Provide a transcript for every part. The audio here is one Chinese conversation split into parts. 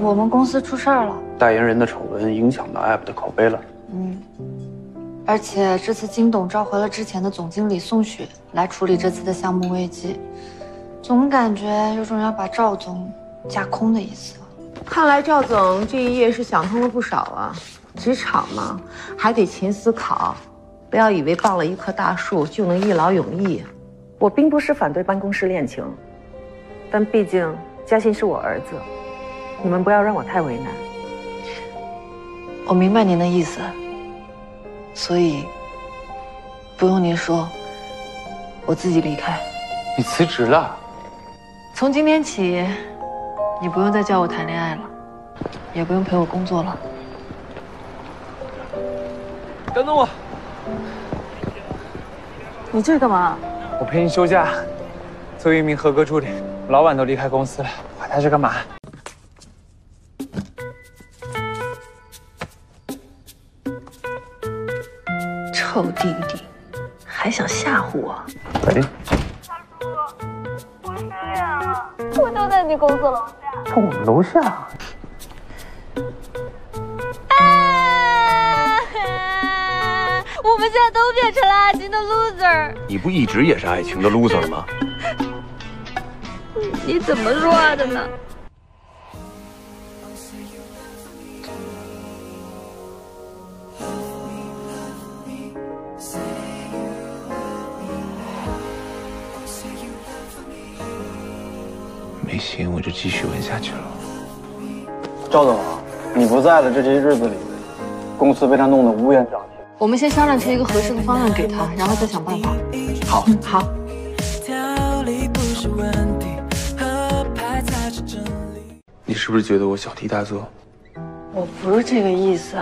我们公司出事儿了，代言人的丑闻影响到 App 的口碑了。嗯，而且这次金董召回了之前的总经理宋雪来处理这次的项目危机，总感觉有种要把赵总架空的意思。看来赵总这一夜是想通了不少啊。职场嘛，还得勤思考，不要以为抱了一棵大树就能一劳永逸。我并不是反对办公室恋情，但毕竟嘉欣是我儿子，你们不要让我太为难。我明白您的意思，所以不用您说，我自己离开。你辞职了？从今天起，你不用再叫我谈恋爱了，也不用陪我工作了。等等我，你这是干嘛？我陪你休假。作为一名合格助理，老板都离开公司了，我还在这干嘛？臭弟弟，还想吓唬我？哎，大叔，我失恋了，我就在你公司楼下。在我们楼下。我们现在都变成了爱情的 loser。你不一直也是爱情的 loser 吗？你怎么说的呢？没心，我就继续问下去了。赵总，你不在的这些日子里，公司被他弄得乌烟瘴气。我们先商量出一个合适的方案给他，然后再想办法。好，好。你是不是觉得我小题大做？我不是这个意思。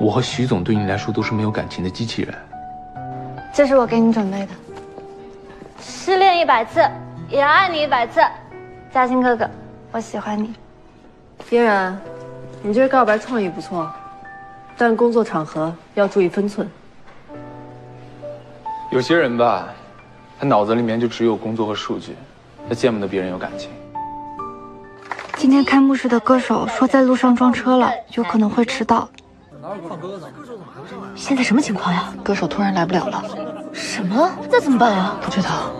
我和徐总对你来说都是没有感情的机器人。这是我给你准备的。失恋一百次，也爱你一百次。嘉欣哥哥，我喜欢你。嫣然，你这告白创意不错，但工作场合要注意分寸。有些人吧，他脑子里面就只有工作和数据，他见不得别人有感情。今天开幕式的歌手说在路上撞车了，有可能会迟到。现在什么情况呀？歌手突然来不了了。什么？那怎么办呀？不知道。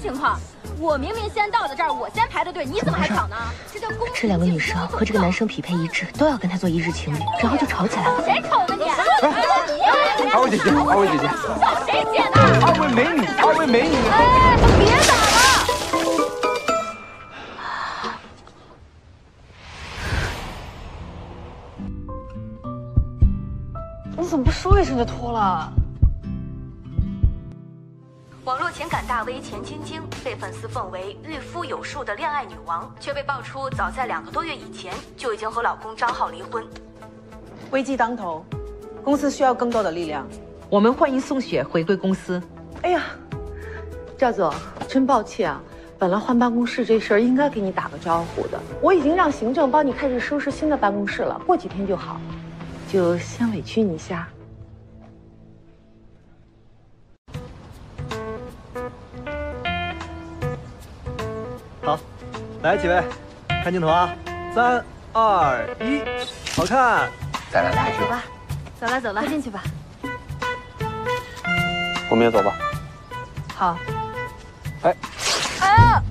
情况？我明明先到的这儿，我先排的队，你怎么还抢呢？这叫公这两个女生和这个男生匹配一致，都要跟他做一日情侣，然后就吵起来了。谁吵的你？二位姐姐，二位姐姐，叫谁姐呢？二位美女，二位美女。哎，别打了！你怎么不说一声就脱了？网络情感大 V 钱晶晶被粉丝奉为御夫有术的恋爱女王，却被爆出早在两个多月以前就已经和老公张浩离婚。危机当头，公司需要更多的力量。我们欢迎宋雪回归公司。哎呀，赵总，真抱歉啊，本来换办公室这事儿应该给你打个招呼的。我已经让行政帮你开始收拾新的办公室了，过几天就好，就先委屈你一下。来几位，看镜头啊，三二一，好看。咱俩来走吧，走了走了，进去吧。我们也走吧。好。哎。哎呀！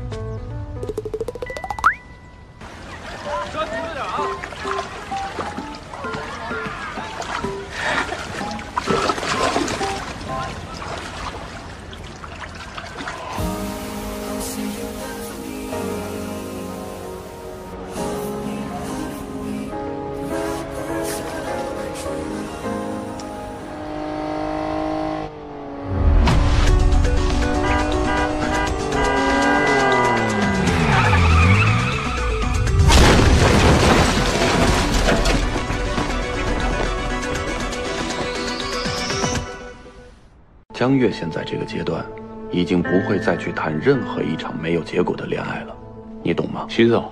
江月现在这个阶段，已经不会再去谈任何一场没有结果的恋爱了，你懂吗？徐总，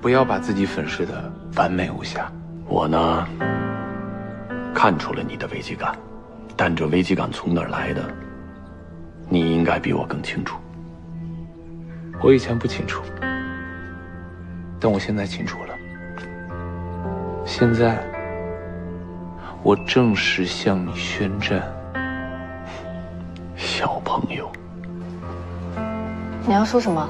不要把自己粉饰的完美无瑕。我呢，看出了你的危机感，但这危机感从哪儿来的，你应该比我更清楚。我以前不清楚，但我现在清楚了。现在，我正式向你宣战。小朋友，你要说什么？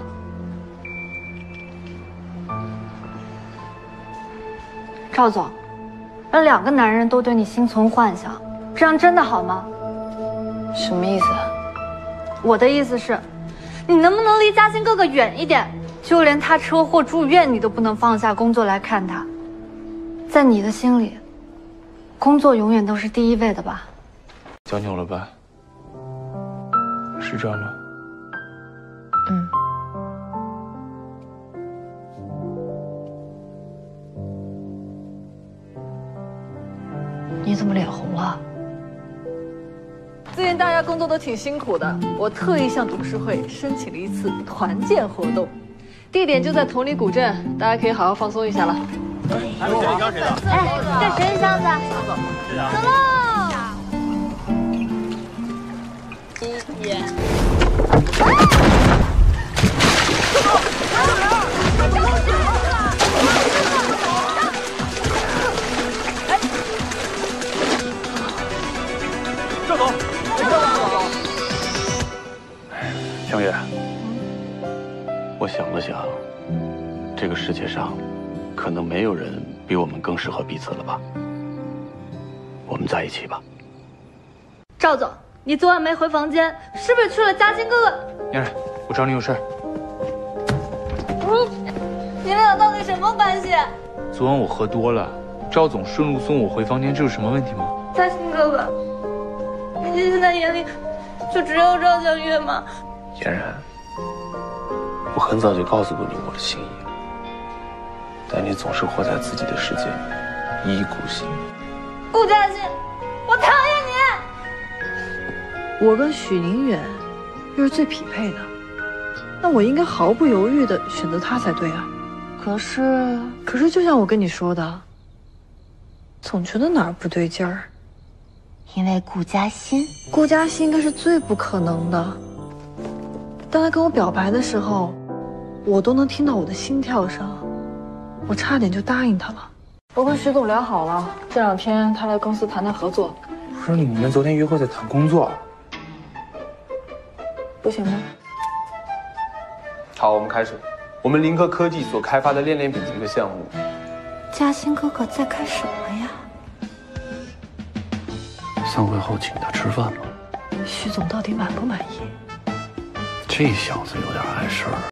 赵总，让两个男人都对你心存幻想，这样真的好吗？什么意思？我的意思是，你能不能离嘉欣哥哥远一点？就连他车祸住院，你都不能放下工作来看他。在你的心里，工作永远都是第一位的吧？脚扭了吧？是这样吗？嗯。你怎么脸红了？最近大家工作都挺辛苦的，我特意向董事会申请了一次团建活动，地点就在同里古镇，大家可以好好放松一下了。哎，这谁的箱子？走喽！一眼。赵总，江月，我想了想，这个世界上，可能没有人比我们更适合彼此了吧？我们在一起吧。赵总，你昨晚没回房间，是不是去了嘉欣哥哥？嫣然，我找你有事儿。你俩到底什么关系？昨晚我喝多了，赵总顺路送我回房间，这有什么问题吗？嘉欣哥哥，你现在眼里就只有赵小月吗？嫣然，我很早就告诉过你我的心意，但你总是活在自己的世界里，一意孤行。顾嘉欣！我跟许宁远又是最匹配的，那我应该毫不犹豫的选择他才对啊。可是，可是就像我跟你说的，总觉得哪儿不对劲儿。因为顾嘉欣，顾嘉欣应该是最不可能的。当他跟我表白的时候，我都能听到我的心跳声，我差点就答应他了。我跟徐总聊好了，这两天他来公司谈谈合作。不是你们昨天约会在谈工作，不行吗？好，我们开始。我们林科科技所开发的恋恋笔这个项目，嘉欣哥哥在干什么呀？散会后请他吃饭吗？徐总到底满不满意？这小子有点碍事儿。